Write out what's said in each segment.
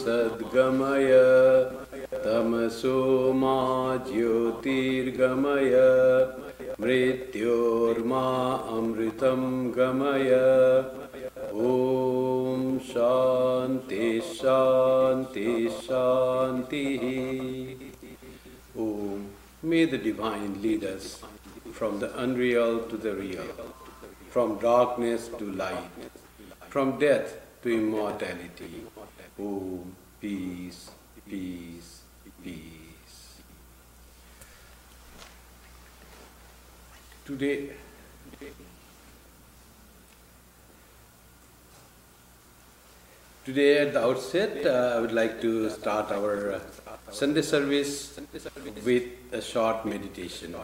सद्गमय तमसो मा ज्योतिर्गमय मृत्योर्मा अमृतं गमय ॐ शान्ति शान्ति शान्तिः Om. May the Divine lead us from the unreal to the real, from darkness to light, from death to immortality. Om. Peace, peace, peace. Today, Today, at the outset, uh, I would like to start our uh, Sunday service with a short meditation.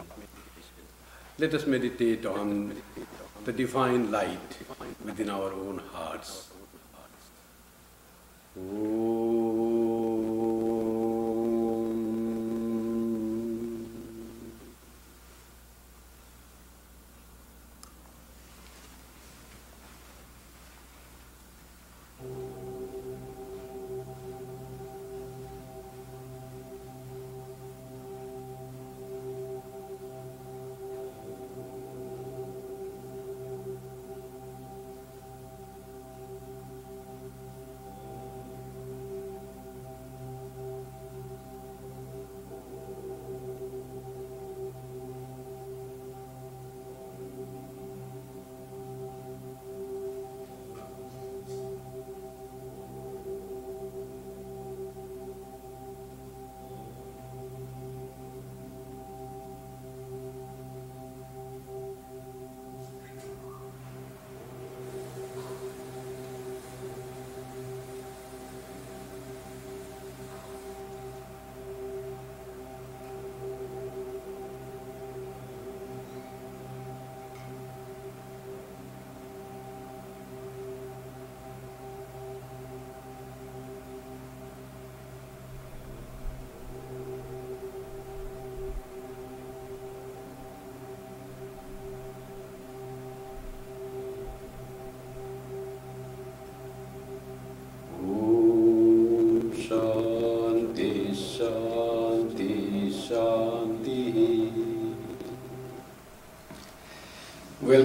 Let us meditate on the divine light within our own hearts. Om.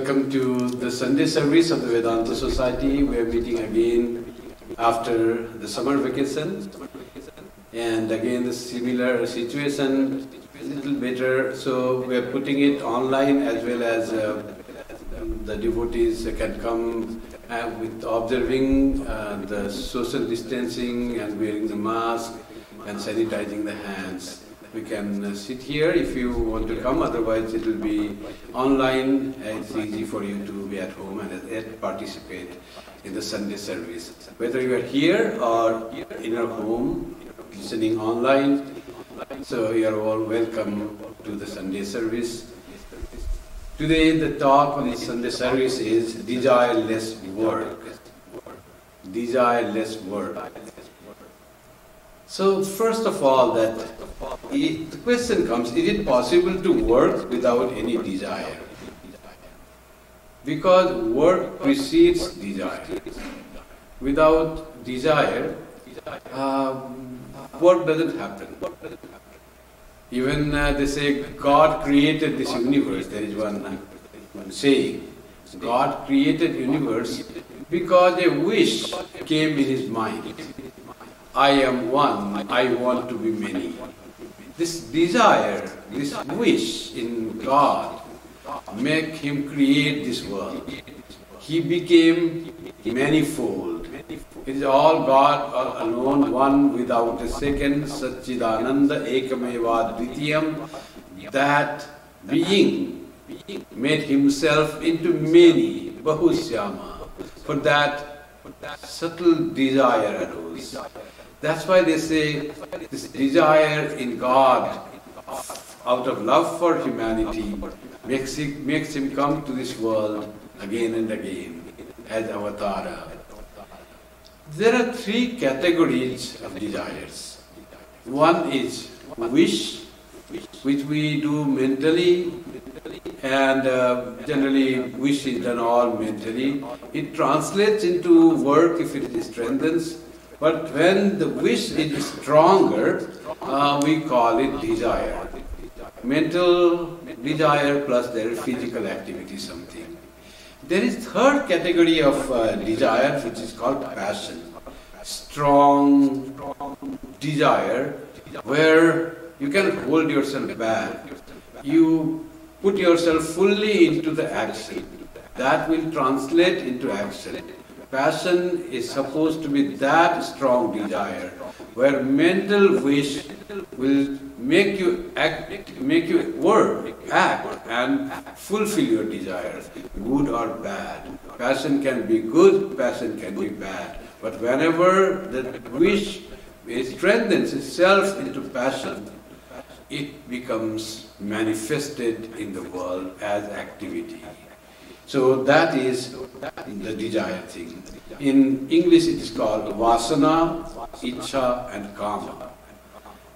Welcome to the Sunday service of the Vedanta Society. We are meeting again after the summer vacation. And again, the similar situation, is a little better. So we are putting it online as well as uh, the devotees can come uh, with observing uh, the social distancing and wearing the mask and sanitizing the hands. We can uh, sit here if you want to come, otherwise it will be online. It's easy for you to be at home and yet participate in the Sunday service. Whether you are here or in your home, listening online, so you are all welcome to the Sunday service. Today the talk on the Sunday service is desireless work. Desireless work. So first of all, that i- the question comes: Is it possible to work without any desire? Because work precedes desire. Without desire, uh, work doesn't happen. Even uh, they say God created this universe. There is one, uh, one saying. God created universe because a wish came in his mind. I am one, I want to be many. This desire, this wish in God make him create this world. He became manifold. It is all God alone, one without a second, Satchidananda Ekameva Dvitiyam. That being made himself into many, Bahusyama. For that, subtle desire arose. That's why they say this desire in God, out of love for humanity, makes him, makes him come to this world again and again as avatara. There are three categories of desires. One is wish, which we do mentally, and uh, generally wish is done all mentally. It translates into work if it strengthens, But when the wish is stronger, uh, we call it desire. Mental desire plus there is physical activity something. There is third category of uh, desire which is called passion. Strong desire where you can hold yourself back. You put yourself fully into the action. That will translate into action. Passion is supposed to be that strong desire where mental wish will make you act, make you work, act, and fulfill your desires, good or bad. Passion can be good, passion can be bad. But whenever the wish strengthens itself into passion, it becomes manifested in the world as activity. So that is the desire thing. In English it is called vasana, icha and kama.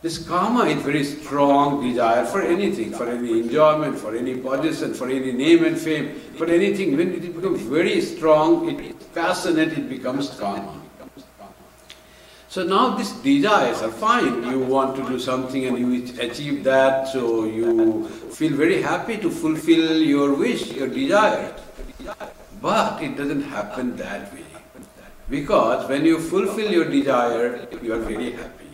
This kama is very strong desire for anything, for any enjoyment, for any position, for any name and fame, for anything. When it becomes very strong, it passionate, it becomes kama. So now these desires are fine. You want to do something and you achieve that, so you feel very happy to fulfill your wish, your desire. But it doesn't happen that way. Because when you fulfill your desire, you are very happy.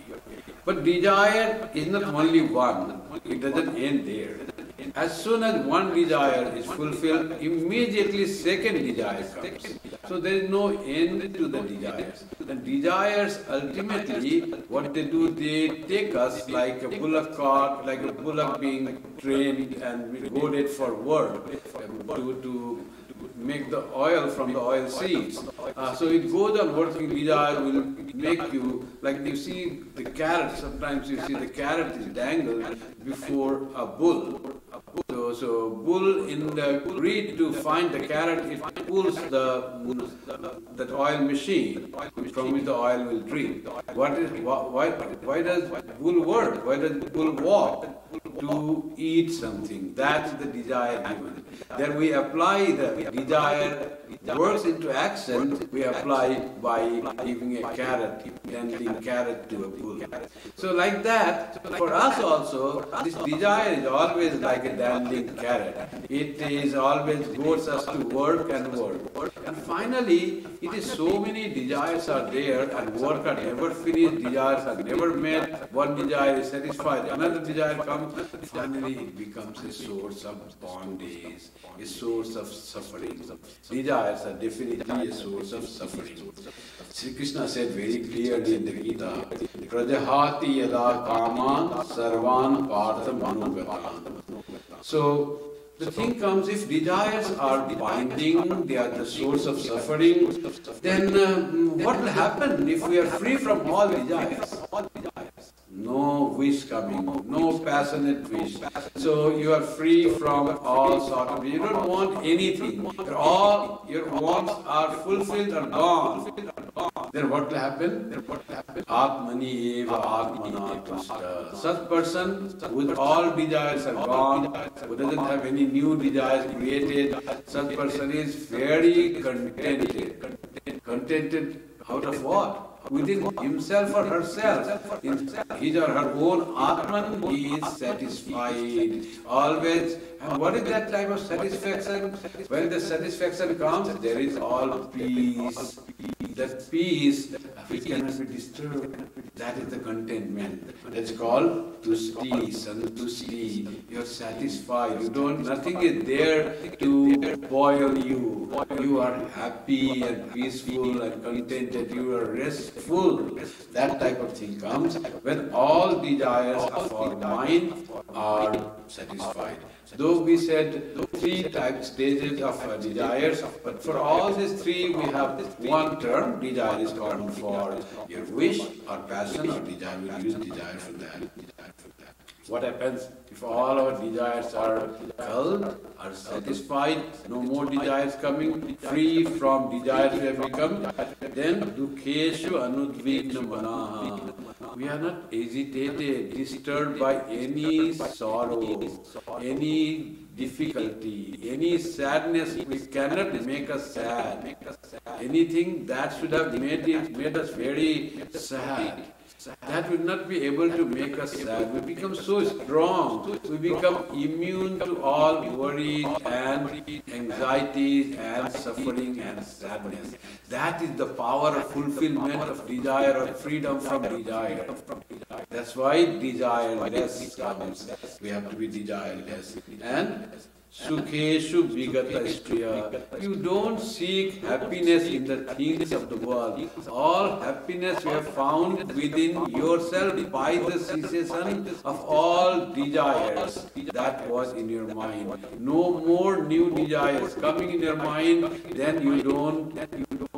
But desire is not only one, it doesn't end there. As soon as one desire is fulfilled, immediately second desire comes. So there is no end to the desires. The desires ultimately, what they do, they take us like a bullock cart, like a bullock being trained and goaded for work to, to make the oil from the oil seeds. Uh, so it goes on working desire will make you, like you see the carrot, sometimes you see the carrot is dangled before a bull. So, so bull in the greed to find the carrot, it pulls the that oil machine from which the oil will drink. What is why why does bull work? Why does bull walk? To eat something. That's the desire given. Then we apply the desire it works into action, we apply it by giving a carrot, tending carrot to a bull. So like that, for us also, this desire is always like a dangling carrot. It is always goes us to work and work. And finally, it is so many desires are there and work are never finished, desires are never met, one desire is satisfied, another desire comes, finally it becomes a source of bondage, a source of suffering. Desires are definitely a source of suffering. Sri Krishna said very clearly in the Gita, Prajahati yada kaman sarvan partha manugatan. So, the thing comes if desires are binding, they are the source of suffering, then uh, what will happen if we are free from all desires? No wish coming, no passionate wish. So you are free from all sort of. You don't want anything. All your wants are fulfilled or gone. Then what will happen? Then what will happen? Atmani eva atmanatushta. Such person with all desires are gone, who doesn't have any new desires created, such person is very contented. Contented out of what? Within himself or herself, in his or her own Atman, he is satisfied. Always. And what is that type of satisfaction? When the satisfaction comes, there is all peace. That peace which cannot be disturbed. That is the contentment. That's called tushti, santushti. You're satisfied. You don't nothing is there to boil you. You are happy and peaceful and contented. You are restful. That type of thing comes when all desires of our mind are satisfied. Though we said three types, stages of uh, desires, but for all these three we have this one term, desire is common for your wish or passion or desire, we use desire for that. What happens if all our desires are culled, are satisfied, no more desires coming, free from desires we have become, then dukheshu anudvigna manaha. We are not agitated, disturbed by any sorrow, any difficulty, any sadness We cannot make us sad, anything that should have made, it, made us very sad, that will not be able to make us sad. We become so strong, we become immune to all worries and anxieties and suffering and sadness. That is the power of fulfillment of desire or freedom from desire. That's why desireless comes. We have to be desireless. And Sukheshu vigata striya. You don't seek happiness in the things of the world. All happiness you have found within yourself by the cessation of all desires that was in your mind. No more new desires coming in your mind, then you don't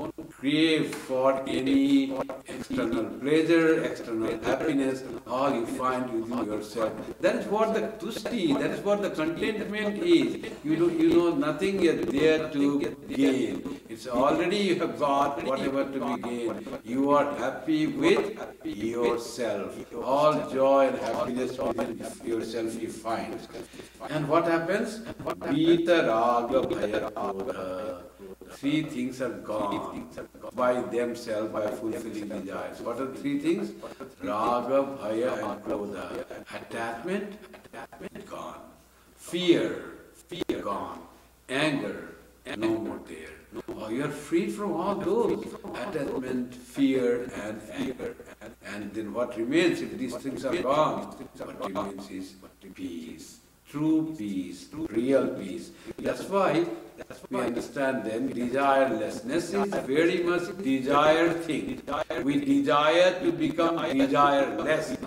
crave for any external pleasure, external happiness, all you find within yourself. That is what the tusti, that is what the contentment is. You, do, you know nothing is there to gain. It's already you have got whatever to be gained. You are happy with yourself. All joy and happiness within yourself you find. And what happens? Vita raga bhaya Three things are gone by themselves by fulfilling desires. What are three things? Raga, Bhaya and Krodha. Attachment, attachment gone. Fear, fear gone. Anger, And no more there. Oh, you are free from all those attachment, fear, and anger. And then what remains if these things are gone? What remains is peace, true peace, real peace. That's why we understand then desirelessness is very much desired thing. We desire to become desireless.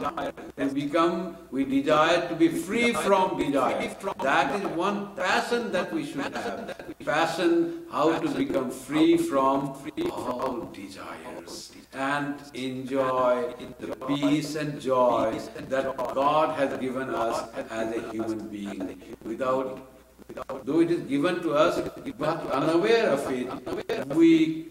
We become, we desire to be free from desire. That is one passion that we should have. Passion how to become free from all desires and enjoy the peace and joy that God has given us as a human being without Though it is given to us, but unaware of it, we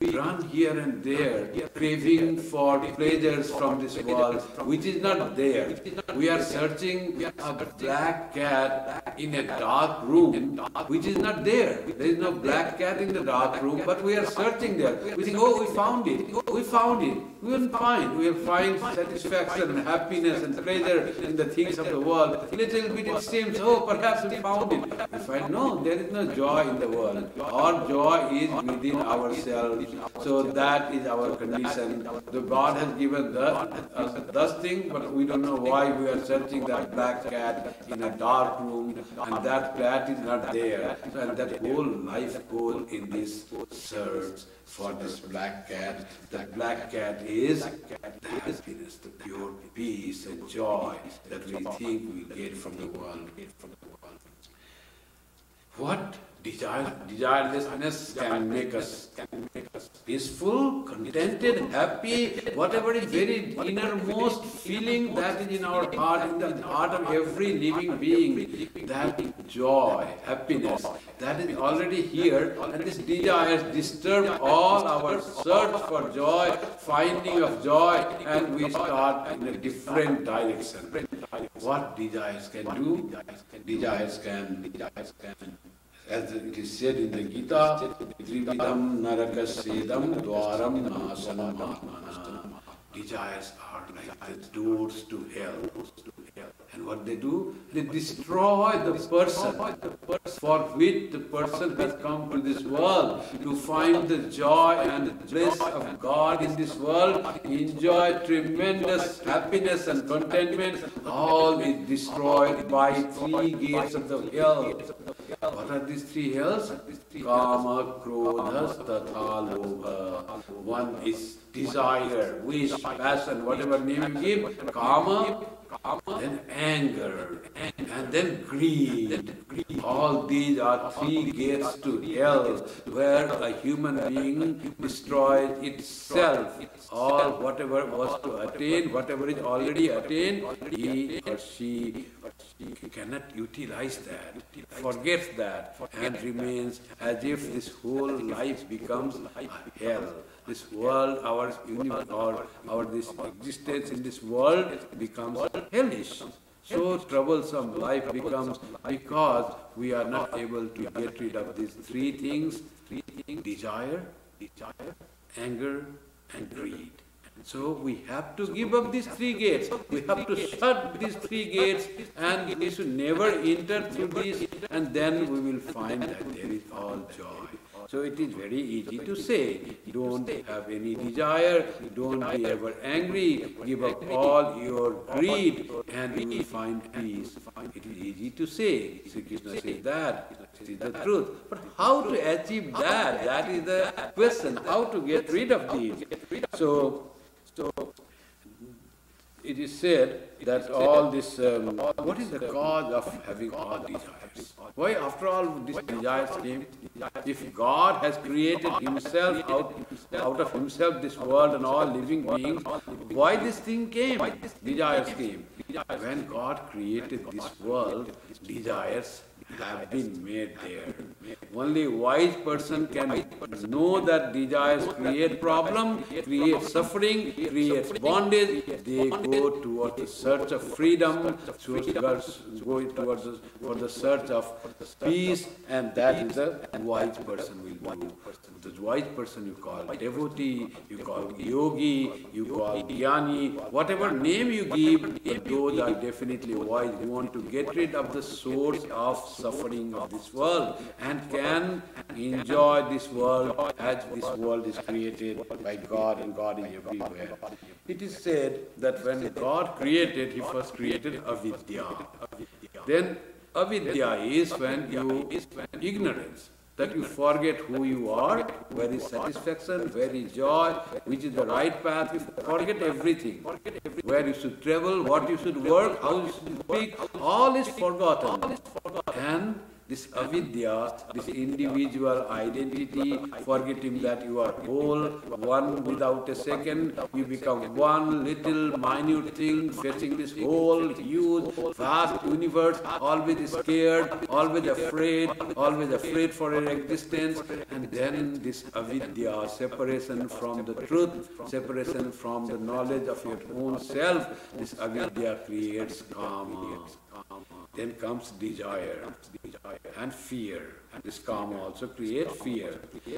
we run here and there, craving for pleasures from this world, which is not there. We are searching a black cat in a dark room, which is not there. There is no black cat in the dark room, but we are searching there. Oh, we think, oh, we found it. We found it. We will find. We will find satisfaction and happiness and pleasure in the things of the world. Little bit it seems, oh, perhaps we found it. We find, no, there is no joy in the world. Our joy is within ourselves so that is our condition. The God has given us uh, thus thing, but we don't know why we are searching that black cat in a dark room, and that cat is not there. And that whole life goes in this search for this black cat. The black cat is the happiness, the pure peace and joy that we think we get from the world. What desire, desirelessness can make us peaceful, contented, happy, whatever is very innermost feeling that is in our heart, in the heart of every living being, that joy, happiness, that is already here, and this desire disturb all our search for joy, finding of joy, and we start in a different direction. What desires can do? Desires can, desires can as it is said in the Gita, Trividam Narakasedam Dwaram Nasanam Desires are like the doors to hell. And what they do? They destroy the person for which the person has come to this world to find the joy and the bliss of God in this world, enjoy tremendous happiness and contentment. All is destroyed by three gates of the hell. What are these three hells? Kama, Krodhas, Tatha, Lobha. One is desire, wish, passion, whatever name you give. Kama, then anger, and then greed. All these are three gates to hell where a human being destroys itself. All whatever was to attain, whatever is already attained, he or she cannot utilize that, forgets that, and remains as if this whole life becomes hell this world, our universe, or our this existence in this world becomes hellish. So troublesome life becomes because we are not able to get rid of these three things, desire, anger and greed. So we have to give up these three gates. We have to shut these three gates and we should never enter through these and then we will find that there is all joy. So it is very easy to say, "You don't have any desire, don't be ever angry, give up all your greed and you will find peace. It is easy to say, Sri Krishna says that, it is the truth. But how to achieve that? That is the question, how to get rid of these. So, so it is said that all this, um, what is the cause of having all desires? Why after all this desires came? If God has created himself out, out of himself this world and all living beings, why this thing came? Desires came. When God created this world, desires have been made there. Only wise person can know that desires create problem, create suffering, create bondage. They go towards the search of freedom, towards go towards the, for the search of peace, and that is a wise person will do. The wise person you call devotee, you call yogi, you call jnani, whatever name you give, those are definitely wise. You want to get rid of the source of suffering of this world and can enjoy this world as this world is created by God and God is everywhere. It is said that when God created, He first created avidya. Then avidya is when you ignorance that you forget who you are, where is satisfaction, where is joy, which is the right path. You forget everything. Where you should travel, what you should work, how you should speak, all is forgotten. And this avidya, this individual identity, forgetting that you are whole, one without a second, you become one little minute thing facing this whole huge, vast universe, always scared, always afraid, always afraid for your existence, and then this avidya, separation from the truth, separation from the knowledge of your own self, this avidya creates kama. Then comes desire and fear. and This karma also creates fear.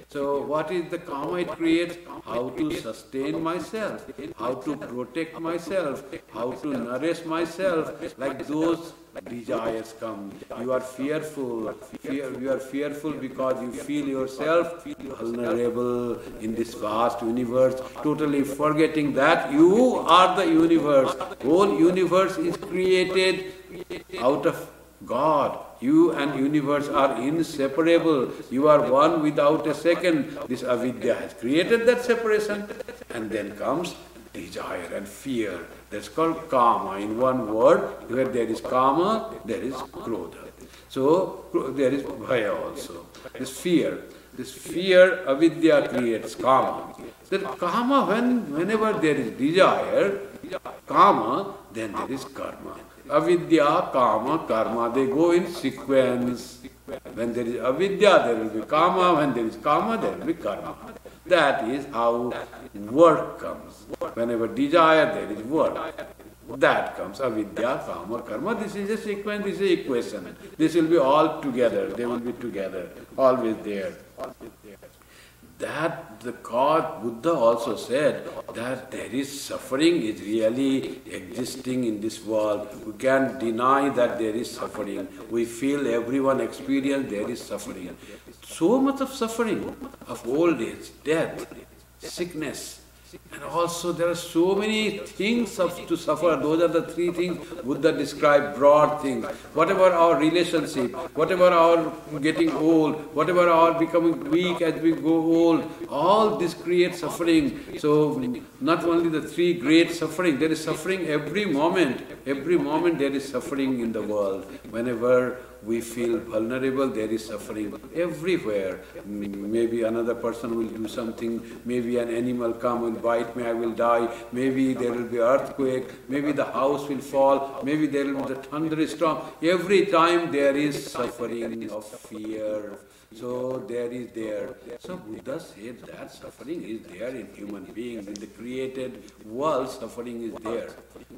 So what is the karma it creates? How to sustain myself, how to protect myself, how to nourish myself, like those desires come. You are fearful. Fear, you are fearful because you feel yourself vulnerable in this vast universe, totally forgetting that you are the universe. Whole universe is created out of God. You and universe are inseparable. You are one without a second. This avidya has created that separation. And then comes desire and fear. That's called karma. In one word, where there is karma, there is krodha. So there is bhaya also. This fear. This fear, avidya creates karma. Then karma, when, whenever there is desire, karma, then there is karma. Avidya, kama, karma, they go in sequence. When there is avidya, there will be kama. When there is kama, there will be karma. That is how work comes. Whenever desire, there is work. That comes avidya, kama, karma. This is a sequence, this is equation. This will be all together. They will be together, always there. always there that the God, Buddha also said that there is suffering is really existing in this world. We can't deny that there is suffering. We feel everyone experience there is suffering. So much of suffering of old age, death, sickness, and also there are so many things of, to suffer. Those are the three things Buddha described, broad things. Whatever our relationship, whatever our getting old, whatever our becoming weak as we go old, all this creates suffering. So not only the three great suffering, there is suffering every moment. Every moment there is suffering in the world. Whenever we feel vulnerable, there is suffering everywhere. Maybe another person will do something, maybe an animal come and bite me, I will die, maybe there will be earthquake, maybe the house will fall, maybe there will be the thunderstorm. Every time there is suffering of fear. So there is there. So Buddha said that suffering is there in human beings. In the created world, suffering is there.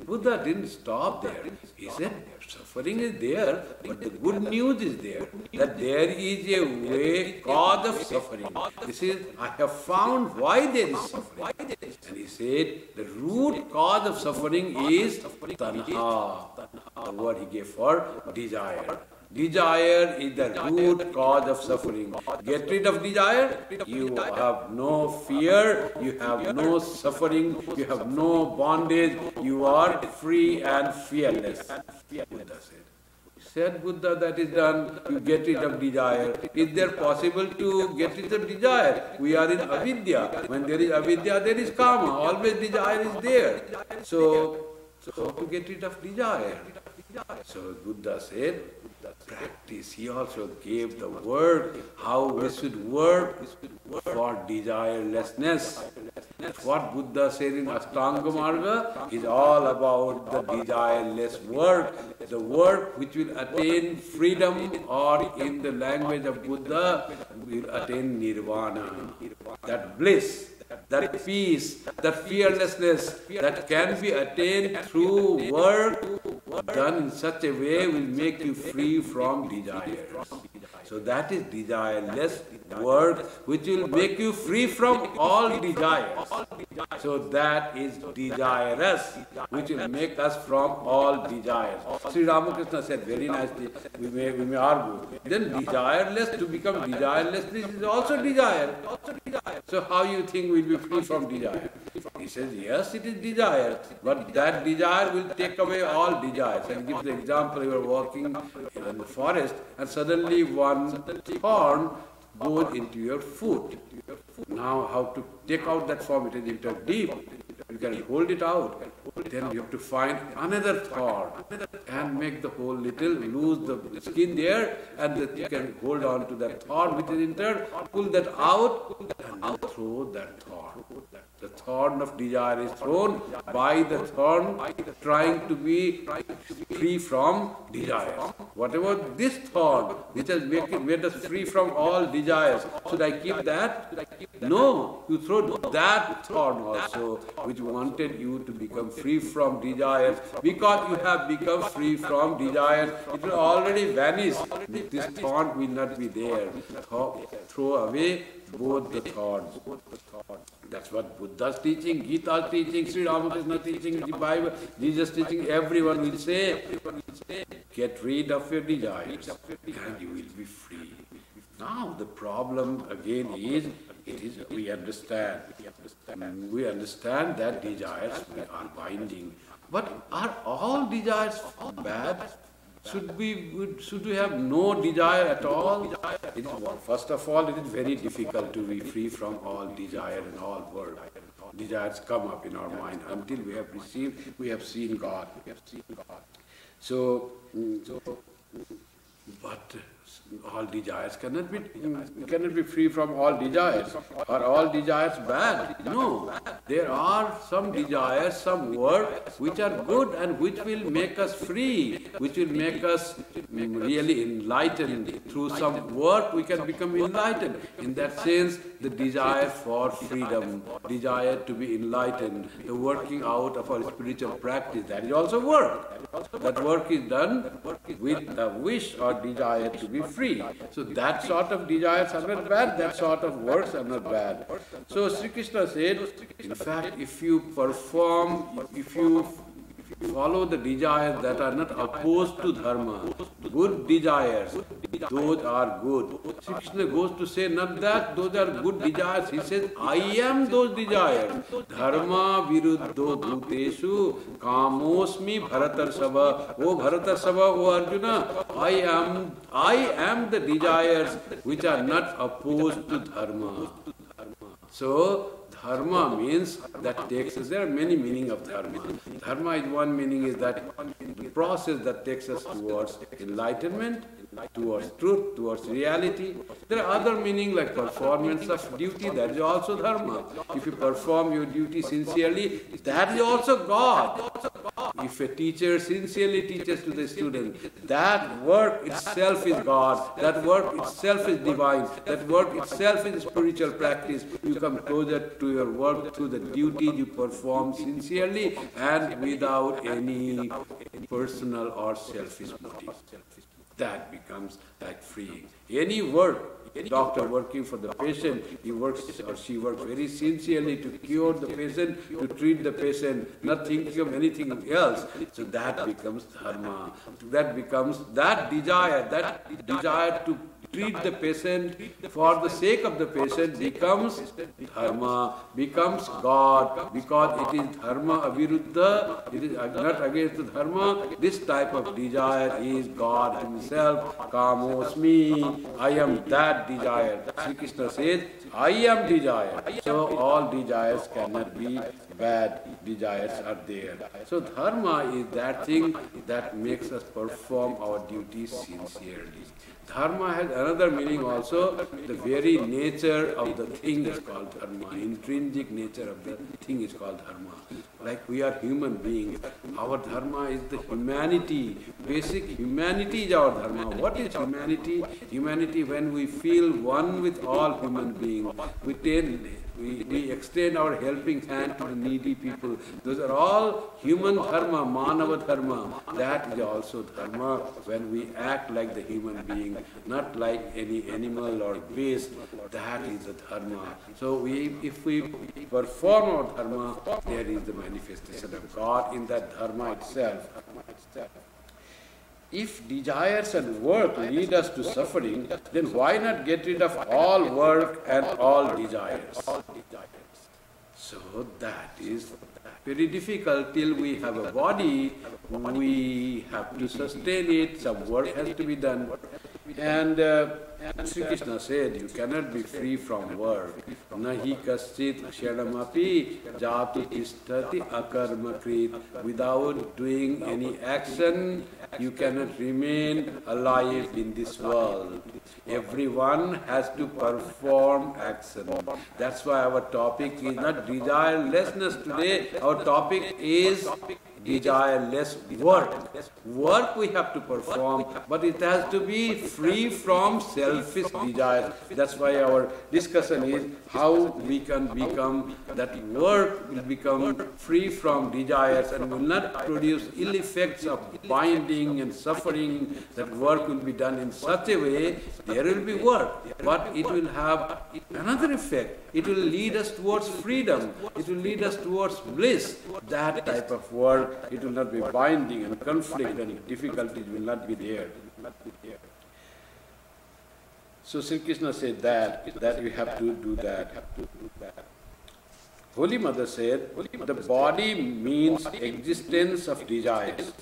Buddha didn't stop there. He said, suffering is there, but the good news is there. That there is a way, cause of suffering. This is, I have found why there is suffering. And he said, the root cause of suffering is tanha. The word he gave for desire. Desire is the root cause of suffering. Get rid of desire, you have no fear, you have no suffering, you have no bondage, you are free and fearless. Buddha said. Said Buddha that is done, you get rid of desire. Is there possible to get rid of desire? We are in avidya. When there is avidya, there is karma. Always desire is there. So, so how to get rid of desire? So Buddha said, practice. He also gave the word how we should work for desirelessness. What Buddha said in Ashtanga Marga is all about the desireless work, the work which will attain freedom or in the language of Buddha will attain nirvana, that bliss that peace, that fearlessness that can be attained through work done in such a way will make you free from desires. So that is desireless work which will make you free from all desires. So that is desirous which will make us from all desires. Sri Ramakrishna said very nicely, we may, we may argue. Then desireless to become desireless this is also desire. So how you think we'll be free from desire? He says, yes, it is desire, but that desire will take away all desires. And gives the example, you are walking in the forest and suddenly one thorn goes into your foot. Now how to take out that form, it is into deep. You can hold it out. Then you have to find another thorn and make the hole little, lose the skin there, and you can hold on to that thorn which is entered, pull that out, and throw that thorn. The thorn of desire is thrown by the thorn trying to be free from desire. Whatever this thorn which has made, made us free from all desires, should I keep that? No, you throw that thorn also which wanted you to become free from desires. Because you have become free from desires, it will already vanish. This thorn will not be there. Throw away both the thorns. That's what Buddha's teaching, Gita's teaching, Sri Ramakrishna teaching, the Bible, Jesus teaching, everyone will say, get rid of your desires and you will be free. Now the problem again is, it is we understand, we understand that desires are binding, but are all desires bad? Should we, should we have no desire at all? It, first of all, it is very difficult to be free from all desire and all world. Desires come up in our mind until we have received, we have seen God. So, mm, so but all desires cannot be mm, cannot be free from all desires. Are all desires bad? No. There are some desires, some work which are good and which will make us free, which will make us really enlightened. Through some work we can become enlightened. In that sense, the desire for freedom, desire to be enlightened, the working out of our spiritual practice, that is also work. That work is done with the wish or desire to be free. So that sort of desires are not bad, that sort of works are not bad. So Sri Krishna said, in fact, if you perform, if you follow the desires that are not opposed to dharma, good desires, those are good. Sri Krishna goes to say not that those are good desires. He says, I am those desires. Dharma viruddho bhuteshu kamosmi bharatar O bharatar O Arjuna, I am, I am the desires which are not opposed to dharma. So, Dharma means that takes us, there are many meaning of dharma. Dharma is one meaning is that the process that takes us towards enlightenment, towards truth, towards reality. There are other meaning like performance of duty, that is also dharma. If you perform your duty sincerely, that is also God. if a teacher sincerely teaches to the student, that work itself is God, that work itself is divine, that work itself is spiritual practice. You come closer to your work through the duty you perform sincerely and without any personal or selfish motive. That becomes like freeing. Any work any doctor working for the patient, he works or she works very sincerely to cure the patient, to treat the patient, not thinking of anything else. So that becomes dharma. That becomes that desire, that desire to treat the patient for the sake of the patient becomes dharma, becomes God, because it is dharma aviruddha, it is not against the dharma. This type of desire is God Himself, Kamosmi, I am that desire. Sri Krishna says, I am desire. So all desires cannot be bad, desires are there. So dharma is that thing that makes us perform our duties sincerely. Dharma has another meaning also. The very nature of the thing is called dharma. Intrinsic nature of the thing is called dharma. Like we are human beings. Our dharma is the humanity. Basic humanity is our dharma. What is humanity? Humanity when we feel one with all human beings. We we, we extend our helping hand to the needy people. Those are all human dharma, manava dharma. That is also dharma when we act like the human being, not like any animal or beast. That is the dharma. So we, if we perform our dharma, there is the manifestation of God in that dharma itself. If desires and work lead us to suffering, then why not get rid of all work and all desires? So that is very difficult till we have a body, we have to sustain it, some work has to be done. And uh, Sri Krishna said, you cannot be free from work. Nahi kaschit kshanamapi jati tishtati akarmakrit. Without doing any action, you cannot remain alive in this world. Everyone has to perform action. That's why our topic is not desirelessness today. Our topic is desireless work. Work we have to perform, but it has to be free from selfish desires. That's why our discussion is how we can become that work will become free from desires and will not produce ill effects of binding and suffering. That work will be done in such a way, there will be work, but it will have another effect. It will lead us towards freedom. It will lead us towards bliss. That type of work it will not be binding and conflict and difficulties will not be there. So Sri Krishna said that, that we have to do that. Holy Mother said, the body means existence of desires.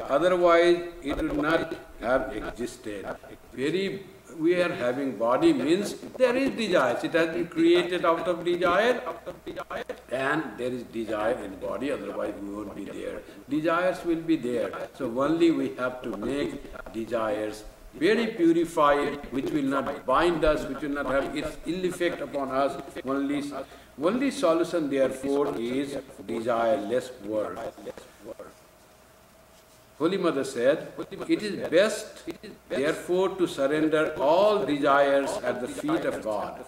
Otherwise, it would not have existed. Very we are having body means there is desire. It has been created out of desire and there is desire in body, otherwise we won't be there. Desires will be there. So only we have to make desires very purified, which will not bind us, which will not have its ill effect upon us. Only, only solution therefore is desireless work. Holy Mother said, It is best, therefore, to surrender all desires at the feet of God.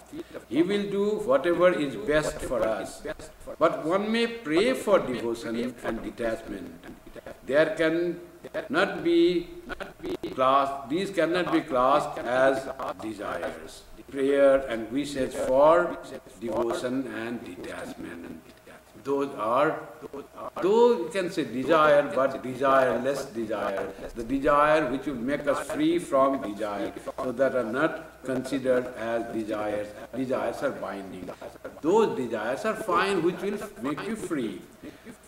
He will do whatever is best for us. But one may pray for devotion and detachment. There can not be classed, these cannot be classed as desires. Prayer and wishes for devotion and detachment. Those are, though you can say desire, but desire, less desire. The desire which will make us free from desire, so that are not considered as desires. Desires are binding. Those desires are fine, which will make you free.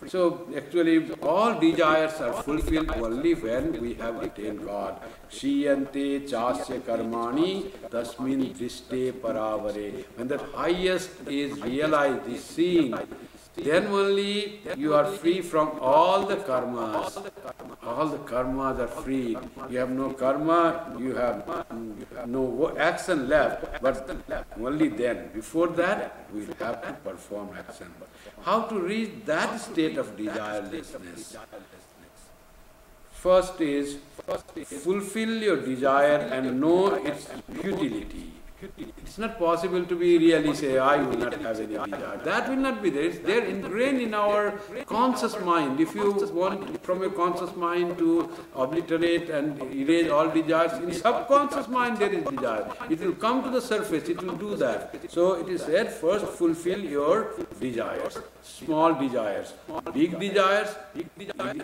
So actually, all desires are fulfilled only when we have attained God. Shiyante chasya karmani tasmin driste paravare. When the highest is realized, is seen, then only you are free from all the karmas. All the karmas are free. You have no karma, you have no action left, but only then. Before that, we have to perform action. How to reach that state of desirelessness? First is fulfill your desire and know its futility. It's not possible to be really say, I will not have any desire. That will not be there. It's there ingrained in our conscious mind. If you want from your conscious mind to obliterate and erase all desires, in subconscious mind there is desire. It will come to the surface, it will do that. So it is said, first fulfill your desires. Small desires. Big desires,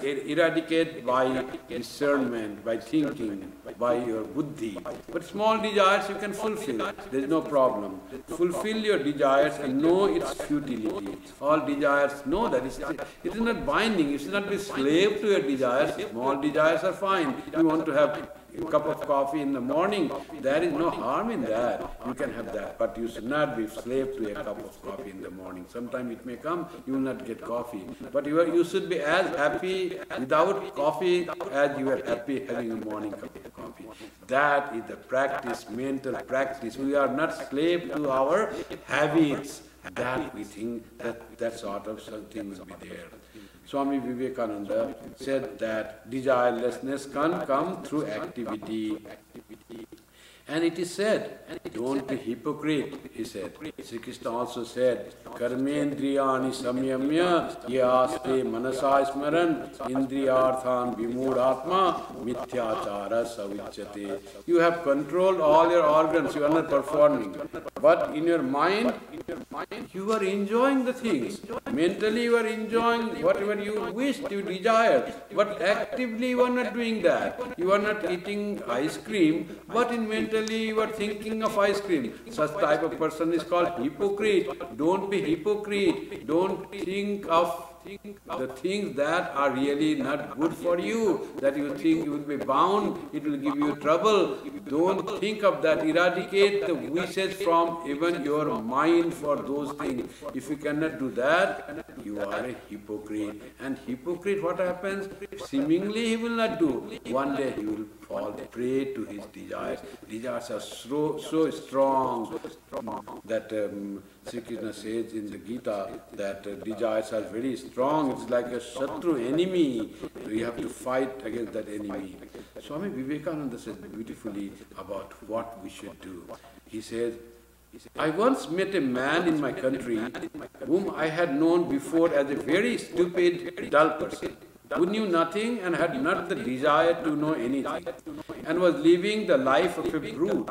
eradicate by discernment, by thinking, by your buddhi. But small desires you can fulfill. There is no problem. Fulfill your desires and know its futility. All desires, know that it's, it is not binding. You should not be slave to your desires. Small desires are fine. You want to have a cup of coffee in the morning, there is no harm in that. You can have that, but you should not be slave to a cup of coffee in the morning. Sometime it may come, you will not get coffee. But you, are, you should be as happy without coffee as you are happy having a morning cup of coffee. That is the practice, mental practice. We are not slave to our habits. That we think that that sort of something will be there. Swami Vivekananda said that desirelessness can come through activity. And it is said, don't be hypocrite, he said. Sri Krishna also said, Karmendriyani samyamya yaste manasa smaran indriyarthan vimudhatma mithyachara savichyate. You have controlled all your organs, you are not performing. But in your mind, you are enjoying the things. Mentally you are enjoying whatever you wish, you desire. But actively you are not doing that. You are not eating ice cream, but in mental you are thinking of ice cream. Such type of person is called hypocrite. Don't be hypocrite. Don't think of the things that are really not good for you, that you think you will be bound, it will give you trouble. Don't think of that. Eradicate the wishes from even your mind for those things. If you cannot do that, you are a hypocrite. And hypocrite, what happens? Seemingly he will not do. One day he will fall prey to his desires. Desires are so, so strong that um, Sri Krishna says in the Gita that uh, desires are very strong. It's like a Shatru enemy. We have to fight against that enemy. Swami Vivekananda says beautifully about what we should do. He says, I once met a man in my country whom I had known before as a very stupid, dull person who knew nothing and had not the desire to know anything, and was living the life of a brute.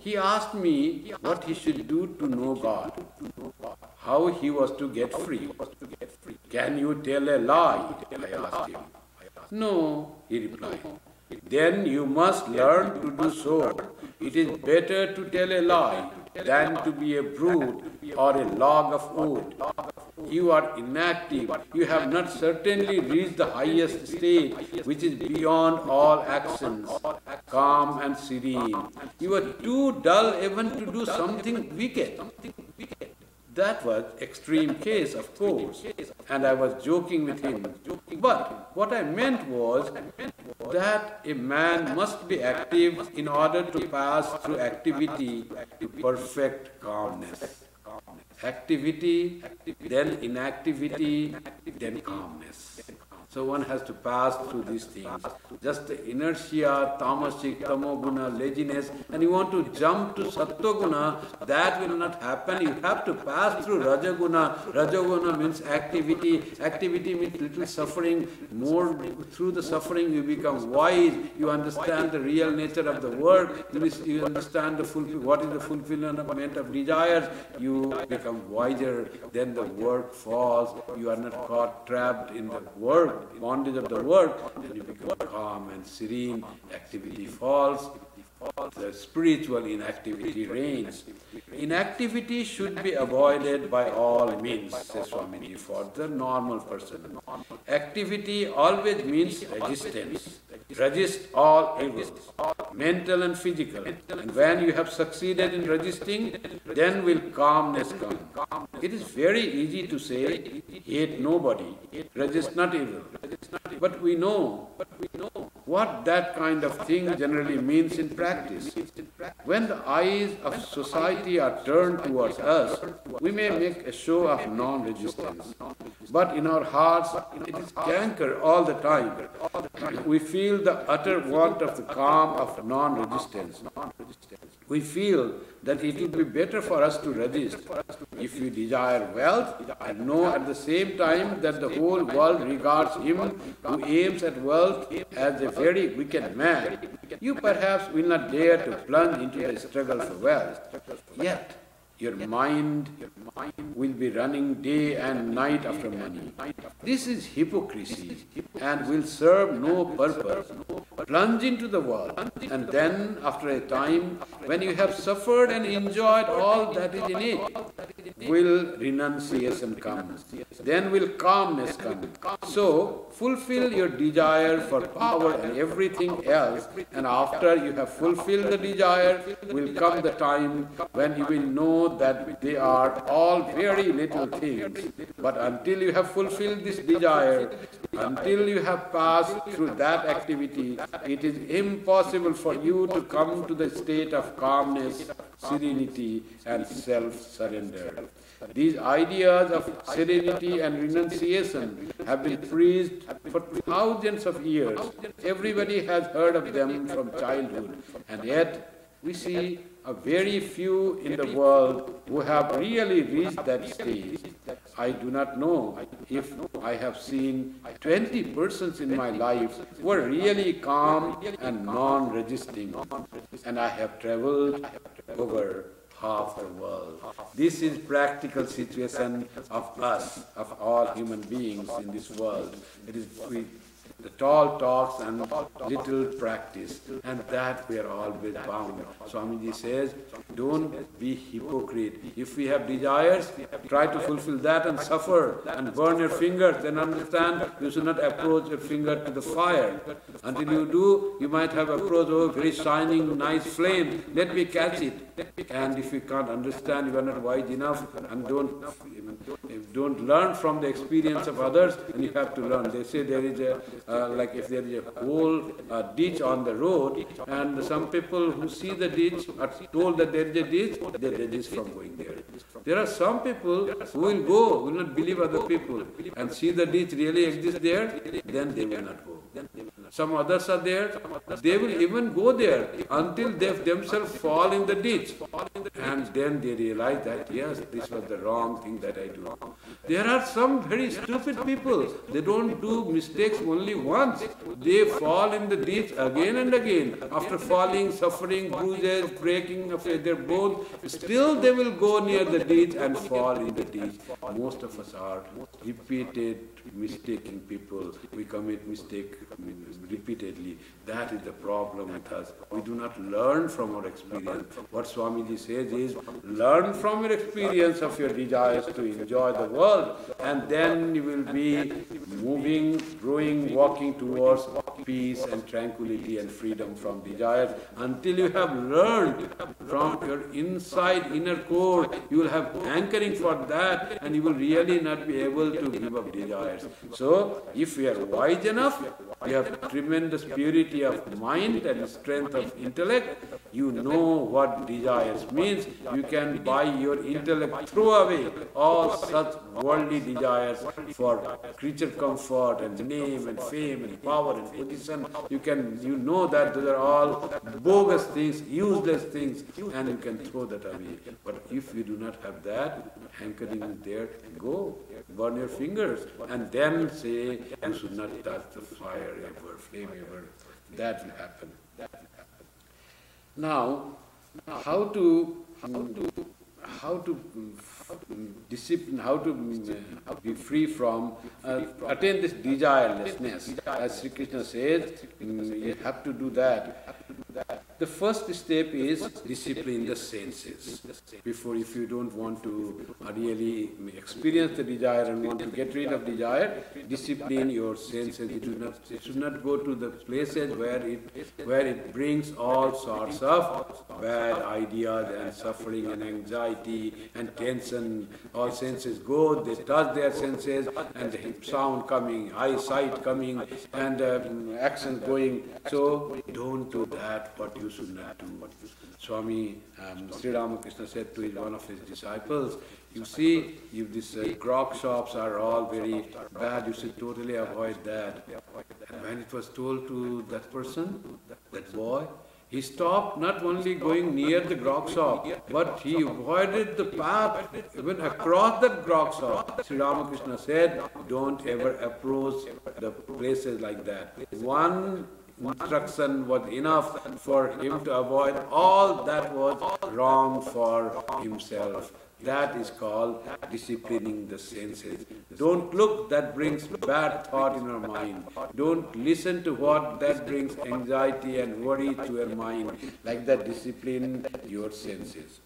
He asked me what he should do to know God, how he was to get free. Can you tell a lie? I asked him. No, he replied. Then you must learn to do so. It is better to tell a lie than to be a brute or a log of wood. You are inactive. You have not certainly reached the highest state, which is beyond all actions, calm and serene. You are too dull even to do something wicked. That was extreme case, of course, and I was joking with him. But what I meant was that a man must be active in order to pass through activity to perfect calmness. Activity, then inactivity, then calmness. So one has to pass through these things. Just the inertia, tamasic, tamoguna, laziness, and you want to jump to sattoguna, that will not happen. You have to pass through rajaguna. Rajaguna means activity. Activity means little suffering. More through the suffering you become wise. You understand the real nature of the work. You understand the fulfill, what is the fulfillment of desires. You become wiser. Then the work falls. You are not caught trapped in the work bondage of the work, then you become calm and serene, activity falls, the spiritual inactivity reigns. Inactivity should be avoided by all means, says Swamiji, for the normal person. Activity always means resistance. Resist all evils, mental and physical. And when you have succeeded in resisting, then will calmness come. It is very easy to say, hate nobody, resist not evil. But we know what that kind of thing generally means in practice. When the eyes of society are turned towards us, we may make a show of non-resistance. But in our hearts, it is canker all the time. We feel the utter want of the calm of non-resistance. We feel that it would be better for us to resist if you desire wealth and know at the same time that the whole world regards him who aims at wealth as a very wicked man. You perhaps will not dare to plunge into the struggle for wealth. Yet, your mind will be running day and night after money. This is hypocrisy and will serve no purpose. Plunge into the world and then after a time when you have suffered and enjoyed all that is in it, will renunciation come. Then will calmness come. So fulfill your desire for power and everything else and after you have fulfilled the desire will come the time when you will know that they are all very little things. But until you have fulfilled this desire, until you have passed through that activity, it is impossible for you to come to the state of calmness, serenity, and self-surrender. These ideas of serenity and renunciation have been preached for thousands of years. Everybody has heard of them from childhood, and yet we see a very few in the world who have really reached that stage. I do not know if I have seen 20 persons in my life who are really calm and non-resisting. And I have traveled over half the world. This is practical situation of us, of all human beings in this world. It is we the tall talks and little practice, and that we are always bound. Swamiji says, don't be hypocrite. If we have desires, try to fulfill that and suffer and burn your fingers, then understand you should not approach your finger to the fire. Until you do, you might have approached a very shining, nice flame. Let me catch it. And if you can't understand, you are not wise enough, and don't don't learn from the experience of others, and you have to learn. They say there is a uh, like if there is a whole uh, ditch on the road, and some people who see the ditch are told that there is a ditch, they resist from going there. There are some people who will go, will not believe other people, and see the ditch really exists there, then they will not go. Some others are there, they will even go there until they themselves fall in the ditch. And then they realize that, yes, this was the wrong thing that I do. There are some very stupid people. They don't do mistakes only once. They fall in the ditch again and again. After falling, suffering, bruises, breaking of their bones, still they will go near the ditch and fall in the ditch. Most of us are repeated mistaking people. We commit mistake repeatedly. That is the problem with us. We do not learn from our experience. What Swamiji says is, learn from your experience of your desires to enjoy the world, and then you will be moving, growing, walking towards peace and tranquility and freedom from desires. Until you have learned from your inside inner core, you will have anchoring for that, and you will really not be able to give up desires. So, if we are wise enough, we have tremendous purity of mind and strength of intellect, you know what desires means. You can by your intellect throw away all such worldly desires for creature comfort and name and fame and power and position. You can you know that those are all bogus things, useless things, and you can throw that away. But if you do not have that, anchoring is there, go, burn your fingers, and then say you should not touch the fire ever, flame ever. That will happen. Now, how to how to how to discipline, how to be free from, uh, attain this desirelessness. As Sri Krishna says, you have to do that. The first step is discipline the senses. Before, if you don't want to really experience the desire and want to get rid of desire, discipline your senses. It should not, it should not go to the places where it, where it brings all sorts of bad ideas and suffering and anxiety and tension. All senses go, they touch their senses and the sound coming, eyesight coming and um, action going. So don't do that, what you should not do. Swami um, Sri Ramakrishna said to one of his disciples, you see, if these uh, grog shops are all very bad, you should totally avoid that. And when it was told to that person, that boy, he stopped not only going near the grog shop, but he avoided the path even across that grog shop. Sri Ramakrishna said, don't ever approach the places like that. One instruction was enough for him to avoid all that was wrong for himself. That is called disciplining the senses. Don't look, that brings bad thought in our mind. Don't listen to what that brings anxiety and worry to your mind. Like that, discipline your senses.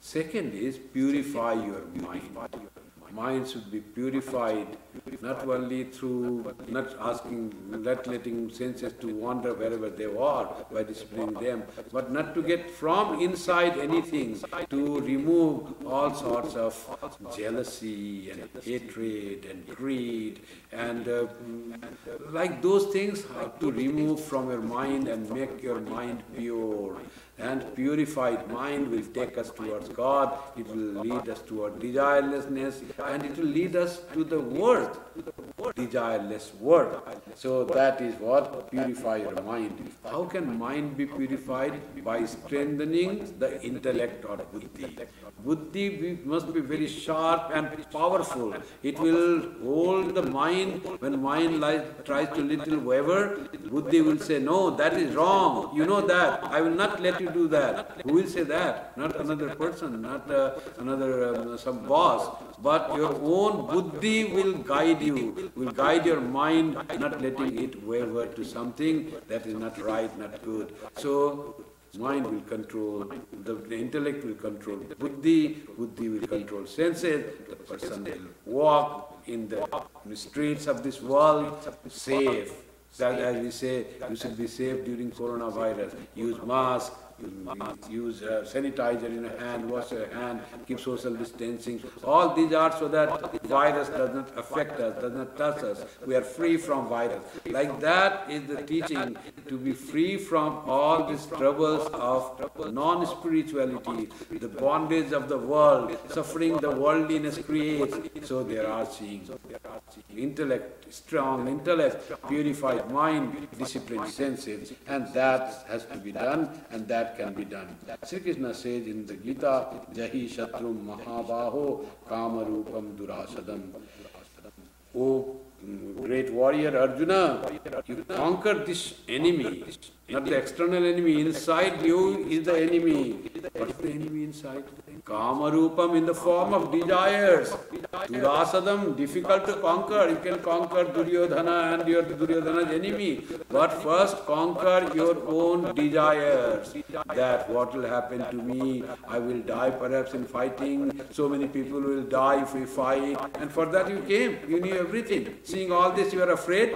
Second is purify your mind mind should be purified, not only through not asking, not letting senses to wander wherever they are by disciplining them, but not to get from inside anything, to remove all sorts of jealousy and hatred and greed and uh, like those things have to remove from your mind and make your mind pure and purified mind will take us towards God, it will lead us toward desirelessness, and it will lead us to the word, desireless world. So that is what purify your mind. How can mind be purified? By strengthening the intellect or buddhi. Buddhi must be very sharp and powerful. It will hold the mind. When mind lies, tries to little waver, Buddhi will say, no, that is wrong. You know that. I will not let you do that. Who will say that? Not another person, not uh, another um, some boss, but your own Buddhi will guide you, will guide your mind, not letting it waver to something that is not right, not good. So mind will control, the, the, intellect will control buddhi, buddhi will control senses, the person will walk in the, streets of this world safe. That, as we say, you should be safe during coronavirus. Use mask, use uh, sanitizer in a hand, wash your hand, keep social distancing. All these are so that virus does not affect us, does not touch us. We are free from virus. Like that is the teaching to be free from all these troubles of non-spirituality, the bondage of the world, suffering the worldliness creates. So there are seeing intellect, strong intellect, purified mind, disciplined senses, and that has to be done, and that that can be done. Sri Krishna says in the Gita, Jahi Shatrum Mahabaho Kamarupam Durasadam. O great warrior Arjuna, you conquer this enemy, not the external enemy. Inside you is the enemy. What is the enemy inside? Kamarupam in the form of desires. Durasadam, difficult to conquer. You can conquer Duryodhana and your Duryodhana's enemy. But first conquer your own desires. That what will happen to me? I will die perhaps in fighting. So many people will die if we fight. And for that you came. You knew everything. Seeing all this you are afraid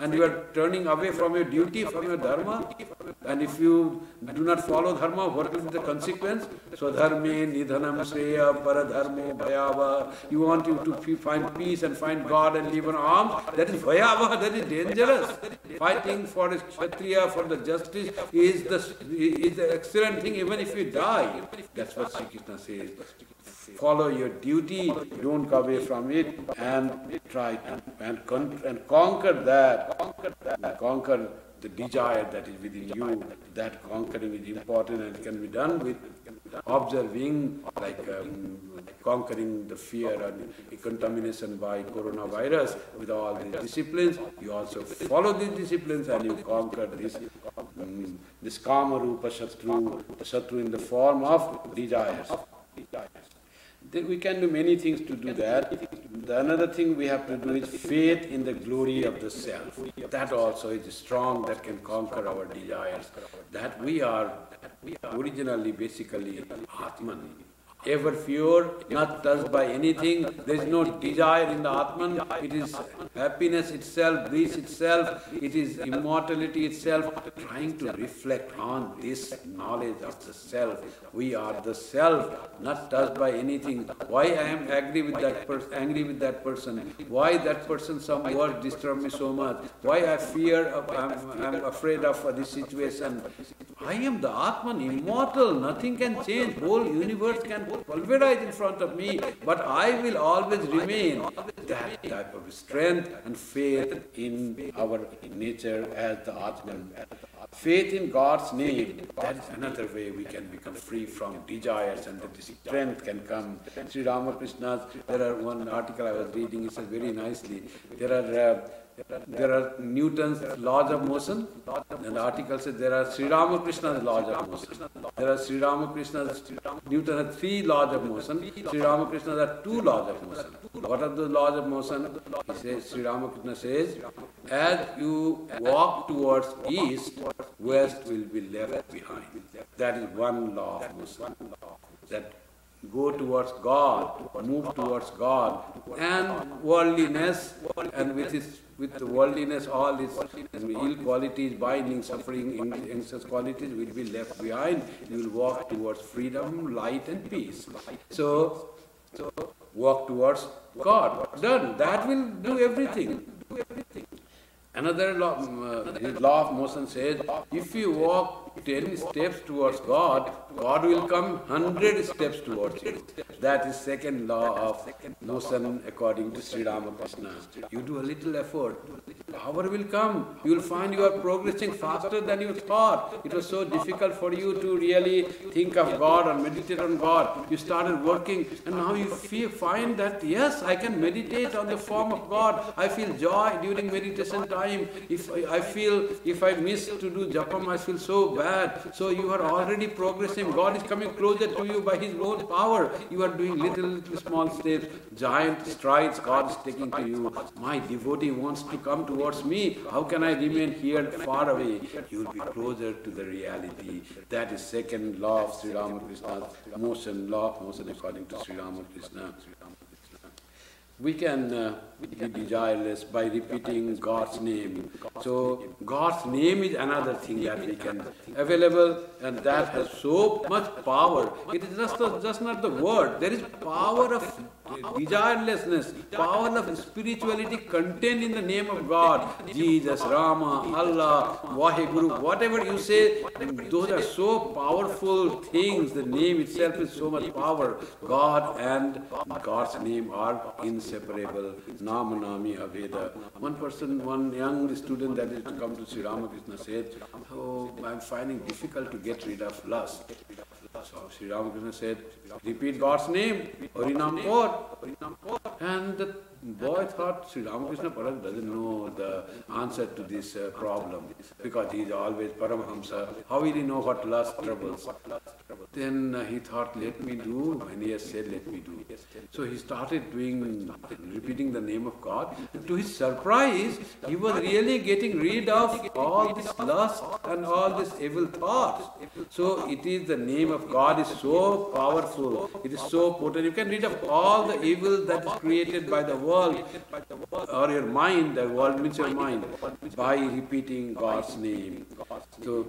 and you are turning away from your duty, from your dharma. And if you do not follow dharma, what will be the consequence? So dharme nidhanam paradharmo bhayava. You want you to find peace and find God and live on arms. That is bhayava, that is dangerous. Fighting for the kshatriya, for the justice is the, is the excellent thing even if you die. That's what Sri Krishna says. Follow your duty, don't go away from it, and try to and, and conquer that. And conquer the desire that is within you, that conquering is important and can be done with observing, like um, conquering the fear and contamination by coronavirus with all these disciplines. You also follow these disciplines and you conquer this, um, this kama rupa shatru, the shatru in the form of desires. We can do many things to do that. the another thing we have to do is faith in the glory of the self. That also is strong, that can conquer our desires. That we are originally basically Atman ever pure, not touched by anything. There is no desire in the Atman. It is happiness itself, bliss itself. It is immortality itself. Trying to reflect on this knowledge of the self. We are the self, not touched by anything. Why I am angry with that person? Angry with that person? Why that person some word disturb me so much? Why I fear? Of, I'm, I'm afraid of this situation. I am the Atman, immortal. Nothing can change. Whole universe can pulverize in front of me, but I will always remain that type of strength and faith in our nature as the Atman. Faith in God's name, that is another way we can become free from desires and that strength can come. Sri Ramakrishna's, there are one article I was reading, it says very nicely, there are uh, there are Newton's laws of motion, and the article says there are Sri Ramakrishna's laws of motion. There are Sri Ramakrishna's, Newton has three laws of motion, Sri Ramakrishna has two laws of motion. What are the laws of motion? He says, Sri Ramakrishna says, as you walk towards east, west will be left behind. That is one law of motion. That go towards God, move towards God, and worldliness, and with with the worldliness, all these ill qualities, binding, suffering, anxious qualities will be left behind. You will walk towards freedom, light, and peace. So, so walk towards God. Done. That will do everything. Another law, uh, law of motion says, if you walk 10 steps towards God, God will come 100 steps towards you. That is second law of motion according to Sri Ramakrishna. You do a little effort, power will come. You will find you are progressing faster than you thought. It was so difficult for you to really think of God or meditate on God. You started working and now you feel, find that yes, I can meditate on the form of God. I feel joy during meditation time if I feel, if I miss to do japam, I feel so bad. So you are already progressing. God is coming closer to you by His own power. You are doing little, small steps, giant strides God is taking to you. My devotee wants to come towards me. How can I remain here far away? You will be closer to the reality. That is second law of Sri Ramakrishna's motion, law of motion according to Sri Ramakrishna. We can uh, be desireless by repeating God's name. So God's name is another thing that we can available and that has so much power. It is just, just not the word. There is power of desirelessness, power of spirituality contained in the name of God. Jesus, Rama, Allah, Vaheguru, whatever you say, those are so powerful things. The name itself is so much power. God and God's name are inseparable. Namanami Aveda. One person, one young student that is to come to Sri Ramakrishna said, Oh, I'm finding difficult to get rid of lust. So Sri Ramakrishna said, repeat God's name, Harinam karo. And boy thought Sri Ramakrishna Parak doesn't know the answer to this uh, problem because he is always Paramahamsa. How will he know what lust troubles? Then uh, he thought, let me do, and he has said, let me do. So he started doing, repeating the name of God. And to his surprise, he was really getting rid of all this lust and all these evil thoughts. So it is the name of God is so powerful, it is so potent. You can rid of all the evil that is created by the world or your mind, the world means your mind, by repeating God's name. So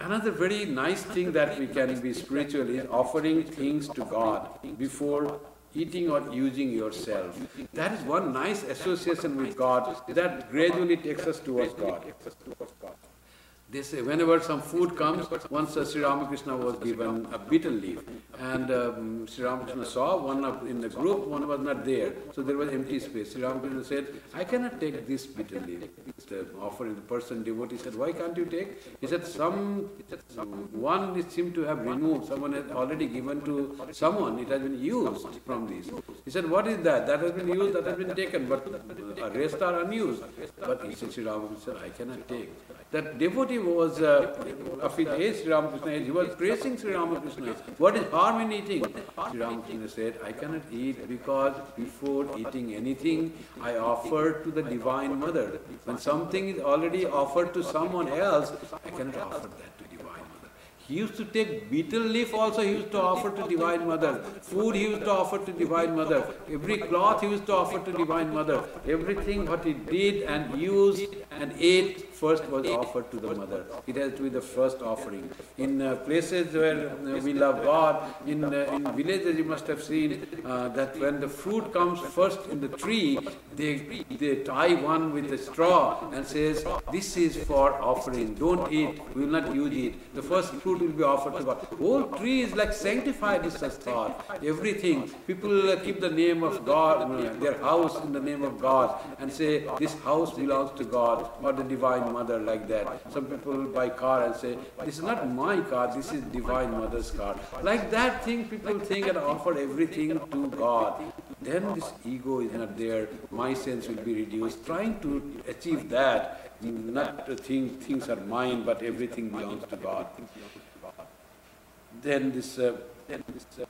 Another very nice thing that we can be spiritual is offering things to God before eating or using yourself. That is one nice association with God that gradually takes us towards God. They say whenever some food comes, once uh, Sri Ramakrishna was given a betel leaf, and um, Sri Ramakrishna saw one of, in the group, one was not there, so there was empty space. Sri Ramakrishna said, I cannot take this betel leaf. The offering, the person, devotee said, why can't you take? He said, some, one seemed to have removed, someone had already given to someone, it has been used from this. He said, what is that? That has been used, that has been taken, but uh, rest are unused. But he said, Sri Ramakrishna said, I cannot take. That devotee was uh, age, Sri Ramakrishna he was praising Sri Ramakrishna. What is harm in eating? Sri Ramakrishna said, I cannot eat because before eating anything, I offer to the Divine Mother. When something is already offered to someone else, I cannot offer that to Divine Mother. He used to take betel leaf also he used to offer to Divine Mother. Food he used to offer to Divine Mother. Every cloth he used to offer to Divine Mother. Everything what he did and used and ate first was offered to the mother. It has to be the first offering. In uh, places where uh, we love God, in, uh, in villages you must have seen uh, that when the fruit comes first in the tree, they, they tie one with a straw and says, this is for offering, don't eat, we will not use it. The first fruit will be offered to God. Whole tree is like sanctified, is such thought. Everything. People uh, keep the name of God, uh, their house in the name of God and say, this house belongs to God or the divine mother like that. Some people buy car and say, this is not my car, this is divine mother's car. Like that thing people think and offer everything to God. Then this ego is not there, my sense will be reduced. Trying to achieve that, not to think things are mine, but everything belongs to God. Then this, uh, then this uh,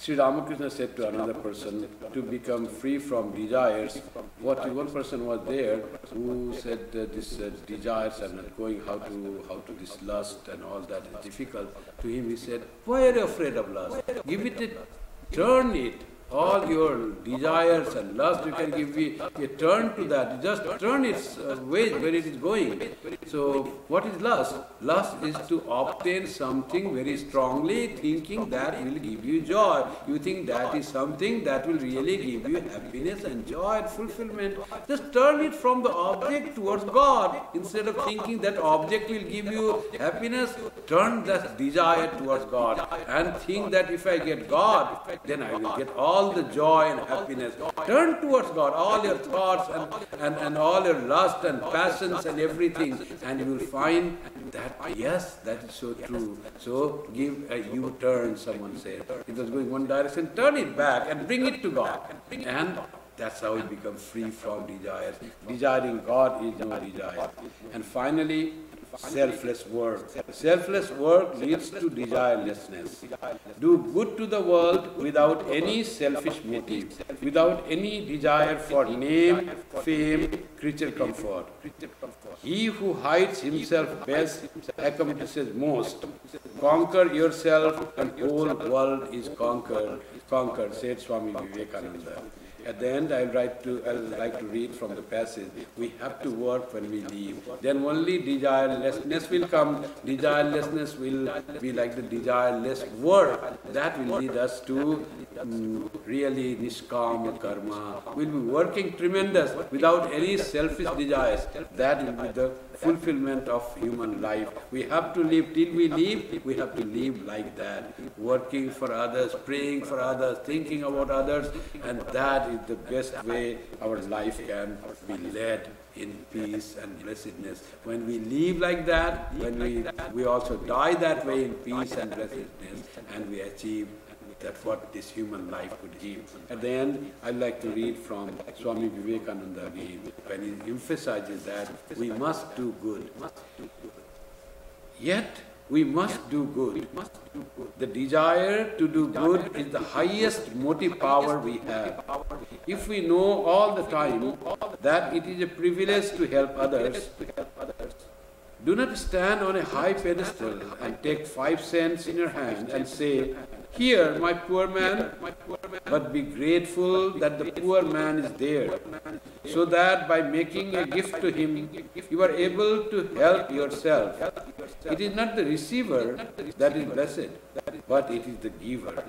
Sri Ramakrishna said to another person to become free from desires. What one person was there who said that these uh, desires are not going, how to how to this lust and all that is difficult. To him he said, Why are you afraid of lust? Give it a turn it all your desires and lust, you can give me a turn to that. Just turn its uh, way where it is going. So, what is lust? Lust is to obtain something very strongly, thinking that will give you joy. You think that is something that will really give you happiness and joy and fulfillment. Just turn it from the object towards God. Instead of thinking that object will give you happiness, turn that desire towards God and think that if I get God, then I will get all all the joy and happiness. Turn towards God, all your thoughts and, and, and all your lust and passions and everything, and you will find that, yes, that is so true. So give uh, a U-turn, someone said. It was going one direction, turn it back and bring it to God. And that's how you become free from desires. Desiring God is no desire. And finally, selfless work. Selfless work leads to desirelessness. Do good to the world without any selfish motive, without any desire for name, fame, creature comfort. He who hides himself best accomplishes most. Conquer yourself and whole world is conquered, conquered, said Swami Vivekananda. At the end, I write to, I like to read from the passage. We have to work when we leave. Then only desirelessness will come. Desirelessness will be like the desireless work. That will lead us to um, really niskama karma. We'll be working tremendous without any selfish desires. That will be the fulfillment of human life. We have to live till we leave, we have to live like that, working for others, praying for others, thinking about others, and that is the best way our life can be led in peace and blessedness. When we live like that, when we, we also die that way in peace and blessedness, and we achieve that's what this human life could give. At the end, I'd like to read from Swami Vivekananda again, when he emphasizes that we must do good. Yet, we must do good. The desire to do good is the highest motive power we have. If we know all the time that it is a privilege to help others, do not stand on a high pedestal and take five cents in your hand and say, Here, my poor man, but be grateful that the poor man is there, so that by making a gift to him, you are able to help yourself. It is not the receiver that is blessed, but it is the giver.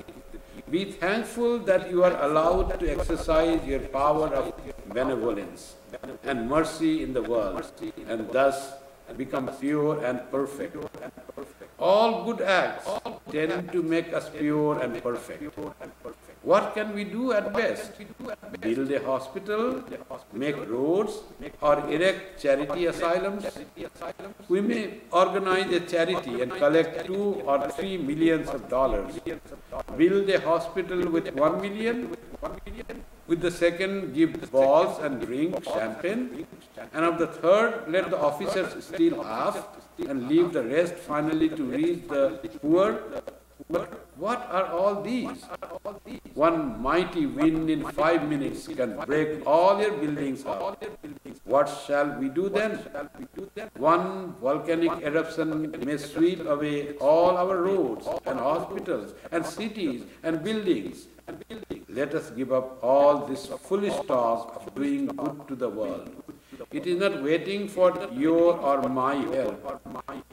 Be thankful that you are allowed to exercise your power of benevolence and mercy in the world, and thus become pure and perfect. All good acts tend to make us pure and perfect. What can we do at best? build a hospital, make roads, or erect charity asylums. We may organize a charity and collect two or three millions of dollars. Build a hospital with one million, with the second give balls and drink champagne, and of the third let the officers steal half and leave the rest finally to reach the poor. But what are all these? One mighty wind in five minutes can break all your buildings up. What shall we do then? One volcanic eruption may sweep away all our roads and hospitals and cities and buildings. Let us give up all this foolish talk of doing good to the world. It is not waiting for your or my help.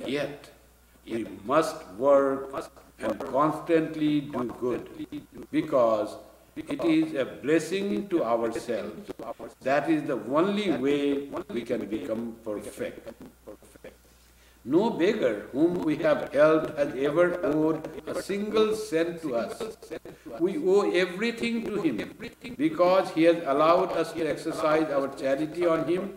Yet, we must work and constantly do good because it is a blessing to ourselves. That is the only way we can become perfect. No beggar whom we have helped has ever owed a single cent to us. We owe everything to him because he has allowed us to exercise our charity on him.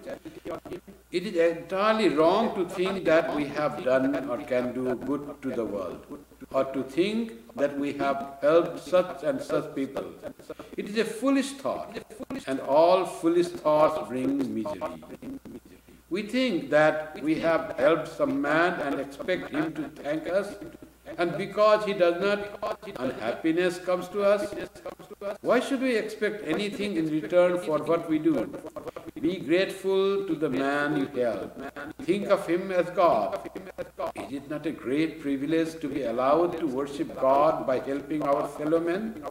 It is entirely wrong to think that we have done or can do good to the world or to think that we have helped such and such people. It is a foolish thought, and all foolish thoughts bring misery. We think that we have helped some man and expect him to thank us, and because he does not, unhappiness comes to us. Why should we expect anything in return for what we do? Be grateful to the man you help. Think of him as God. Is it not a great privilege to be allowed to worship God by helping our fellow men?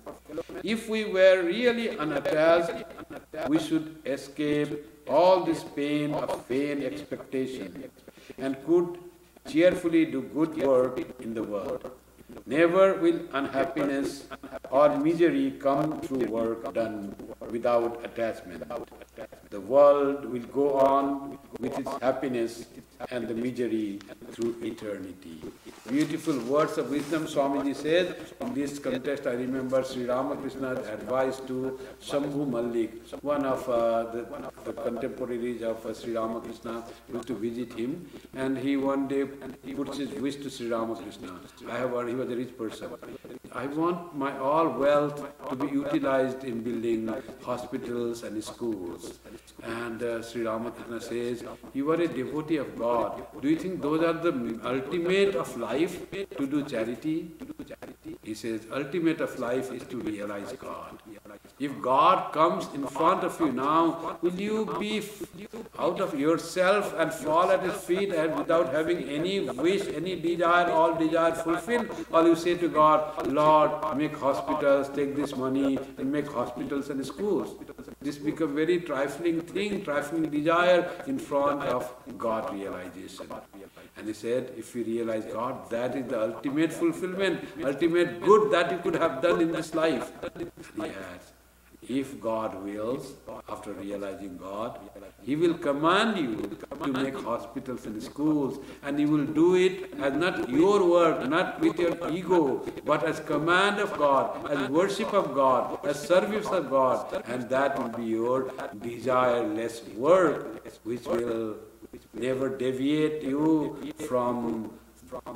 If we were really unattached, we should escape all this pain of vain expectation and could cheerfully do good work in the world. Never will unhappiness or misery come through work done without attachment. The world will go on with its happiness and the misery through eternity. Beautiful words of wisdom, Swamiji says. In this context, I remember Sri Ramakrishna's advice to Shambhu Malik, one of uh, the, the, contemporaries of uh, Sri Ramakrishna, used to visit him, and he one day puts his wish to Sri Ramakrishna. I have he was a rich person. I want my all wealth to be utilized in building hospitals and schools. And uh, Sri Ramakrishna says, You are a devotee of God. Do you think those are the ultimate of life to do charity? He says, ultimate of life is to realize God. If God comes in front of you now, will you be out of yourself and fall at His feet and without having any wish, any desire, all desire fulfilled? Or you say to God, Lord, make hospitals, take this money and make hospitals and schools. This becomes very trifling thing, trifling desire in front of God realization. And he said, if you realize God, that is the ultimate fulfillment, ultimate good that you could have done in this life. And he has. If God wills, after realizing God, He will command you to make hospitals and schools, and He will do it as not your work, not with your ego, but as command of God, as worship of God, as service of God, and that will be your desireless work, which will never deviate you from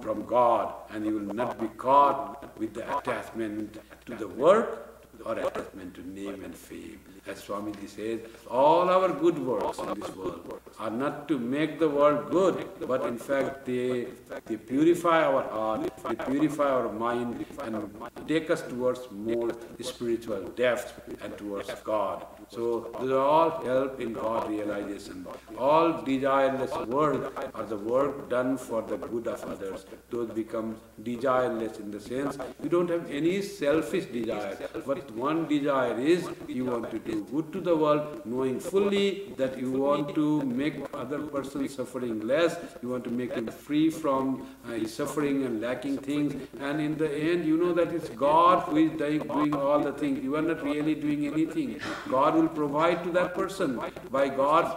from God, and you will not be caught with the attachment to the work or attachment to name and fame. As Swamiji says, all our good works in this world are not to make the world good, but in fact they, they purify our heart, they purify our mind, and take us towards more spiritual depth and towards God. So these are all help in God realization. All desireless work are the work done for the good of others. Those become desireless in the sense you don't have any selfish desire, but one desire is you want to do good to the world, knowing fully that you want to make other person suffering less, you want to make him free from uh, suffering and lacking things, and in the end you know that it's God who is doing all the things. You are not really doing anything. God will provide to that person by God's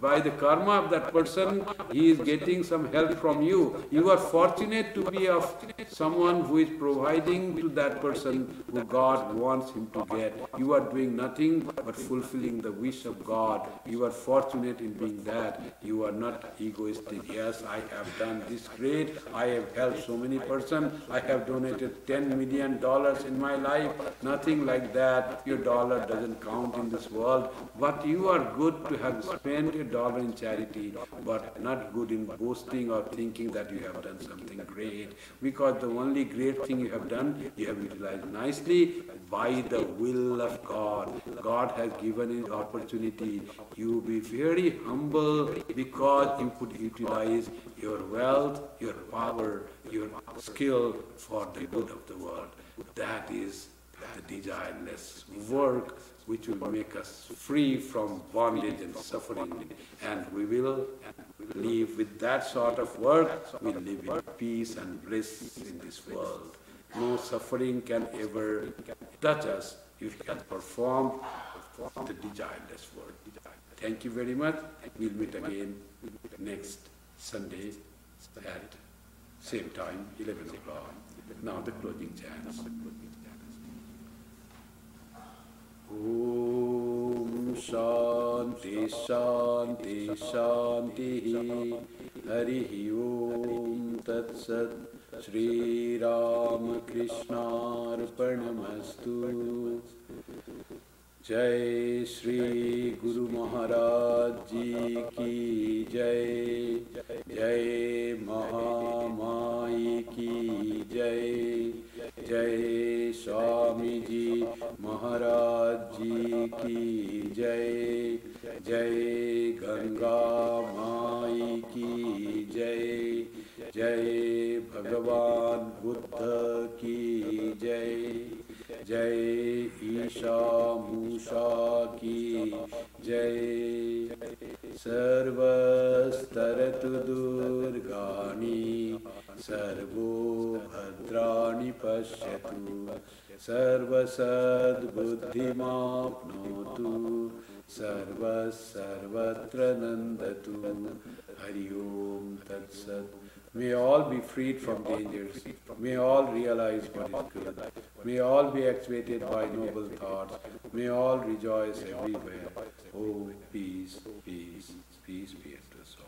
by the karma of that person, he is getting some help from you. You are fortunate to be of someone who is providing to that person who God wants him to get. You are doing nothing but fulfilling the wish of God. You are fortunate in being that. You are not egoistic. Yes, I have done this great. I have helped so many persons. I have donated 10 million dollars in my life. Nothing like that. Your dollar doesn't count in this world. But you are good to have spent a dollar in charity, but not good in boasting or thinking that you have done something great. Because the only great thing you have done, you have utilized nicely by the will of God. God has given you opportunity. You be very humble because you could utilize your wealth, your power, your skill for the good of the world. That is the desireless work which will make us free from bondage and suffering. And we will live with that sort of work, we live in peace and bliss in this world. No suffering can ever touch us if we can perform the desireless work. Thank you very much. We'll meet again next Sunday at same time, 11 o'clock. Now the closing chants. ॐ शान्ति शान्ति शान्तिः हरिः ॐ तत्सत् श्रीरामकृष्णार्पणमस्तु जय श्री गुरु महाराज जी की जय जय महामाई की जय जय स्वामी जी महाराज जी की जय। जय गंगा माई की जय। जय भगवान बुद्ध की जय। जय ईशा मूषा की जय। सर्वस्तरतु दुर्गाणि सर्वो भद्राणि पश्यतु, सर्वसद्बुद्धिमाप्नोतु सर्वत्र नन्दतु। हरि ओम तत्सत्। May all be freed from dangers. May all realize what is good. May all be actuated by noble thoughts. May all rejoice everywhere. Oh, peace, peace, peace be unto us.